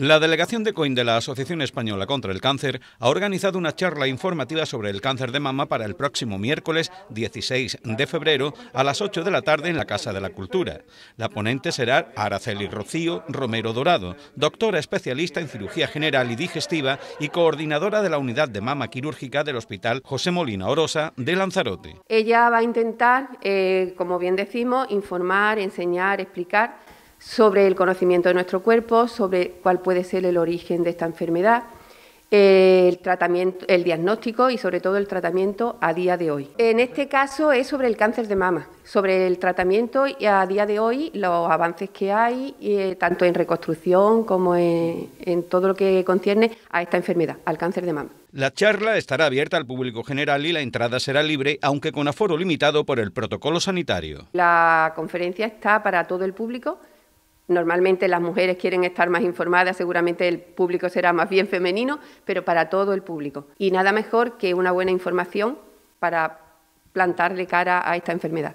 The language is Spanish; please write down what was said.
La delegación de COIN de la Asociación Española contra el Cáncer ha organizado una charla informativa sobre el cáncer de mama para el próximo miércoles 16 de febrero a las 8 de la tarde en la Casa de la Cultura. La ponente será Araceli Rocío Romero Dorado, doctora especialista en cirugía general y digestiva y coordinadora de la unidad de mama quirúrgica del Hospital José Molina Orosa de Lanzarote. Ella va a intentar, eh, como bien decimos, informar, enseñar, explicar sobre el conocimiento de nuestro cuerpo, sobre cuál puede ser el origen de esta enfermedad, el tratamiento, el diagnóstico y sobre todo el tratamiento a día de hoy. En este caso es sobre el cáncer de mama, sobre el tratamiento y a día de hoy los avances que hay eh, tanto en reconstrucción como en, en todo lo que concierne a esta enfermedad, al cáncer de mama. La charla estará abierta al público general y la entrada será libre, aunque con aforo limitado por el protocolo sanitario. La conferencia está para todo el público Normalmente las mujeres quieren estar más informadas, seguramente el público será más bien femenino, pero para todo el público. Y nada mejor que una buena información para plantarle cara a esta enfermedad.